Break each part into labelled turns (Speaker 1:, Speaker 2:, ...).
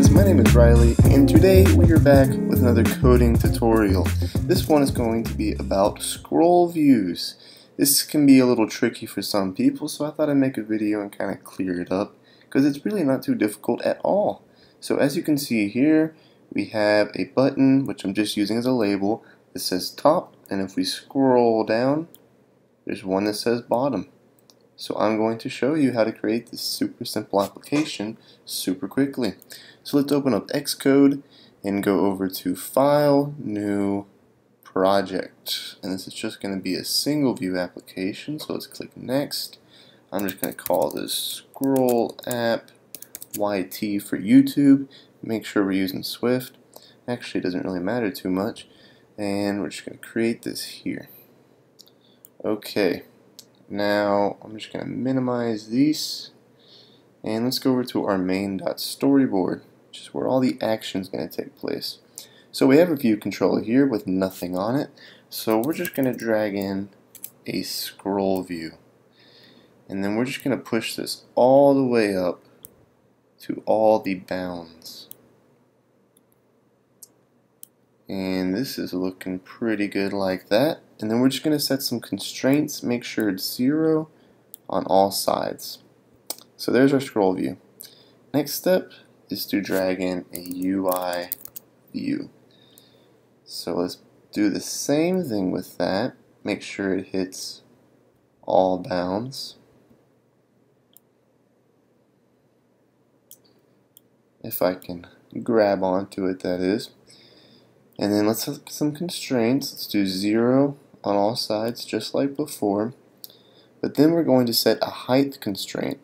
Speaker 1: name is Riley, and today we are back with another coding tutorial. This one is going to be about scroll views. This can be a little tricky for some people, so I thought I'd make a video and kind of clear it up, because it's really not too difficult at all. So as you can see here, we have a button, which I'm just using as a label, that says top, and if we scroll down, there's one that says bottom. So I'm going to show you how to create this super simple application super quickly. So let's open up Xcode and go over to File, New, Project. And this is just going to be a single view application. So let's click Next. I'm just going to call this Scroll App YT for YouTube. Make sure we're using Swift. Actually, it doesn't really matter too much. And we're just going to create this here. Okay. Now I'm just going to minimize these and let's go over to our main.storyboard which is where all the action is going to take place. So we have a view controller here with nothing on it so we're just going to drag in a scroll view. And then we're just going to push this all the way up to all the bounds. And this is looking pretty good like that and then we're just going to set some constraints make sure it's zero on all sides. So there's our scroll view. Next step is to drag in a UI view. So let's do the same thing with that. Make sure it hits all bounds. If I can grab onto it that is. And then let's have some constraints. Let's do 0 on all sides just like before. But then we're going to set a height constraint.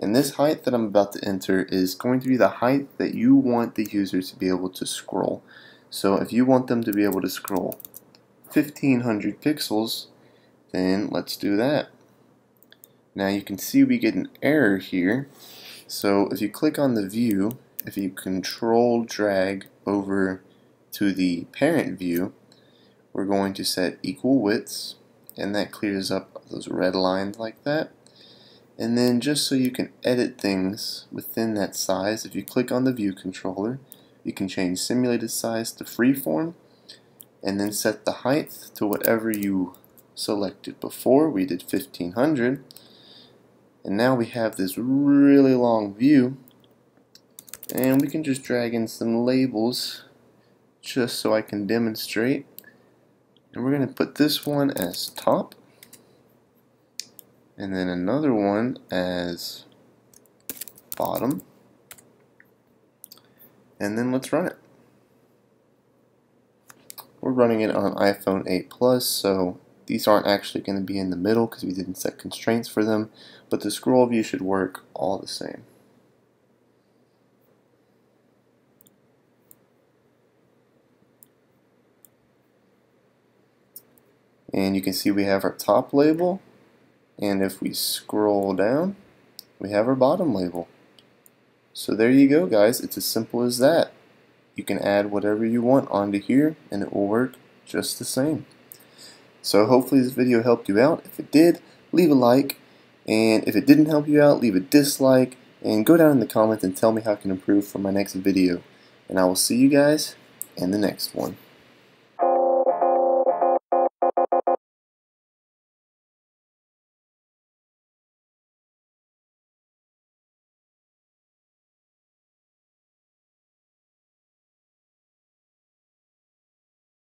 Speaker 1: And this height that I'm about to enter is going to be the height that you want the user to be able to scroll. So if you want them to be able to scroll 1500 pixels, then let's do that. Now you can see we get an error here. So if you click on the view, if you control drag over to the parent view, we're going to set equal widths, and that clears up those red lines like that. And then just so you can edit things within that size, if you click on the view controller, you can change simulated size to freeform, and then set the height to whatever you selected before. We did 1500. And now we have this really long view, and we can just drag in some labels just so I can demonstrate. And we're going to put this one as top and then another one as bottom and then let's run it. We're running it on iPhone 8 Plus so these aren't actually going to be in the middle because we didn't set constraints for them but the scroll view should work all the same. And you can see we have our top label. And if we scroll down we have our bottom label. So there you go guys. It's as simple as that. You can add whatever you want onto here and it will work just the same. So hopefully this video helped you out. If it did leave a like. And if it didn't help you out leave a dislike. And go down in the comments and tell me how I can improve for my next video. And I will see you guys in the next one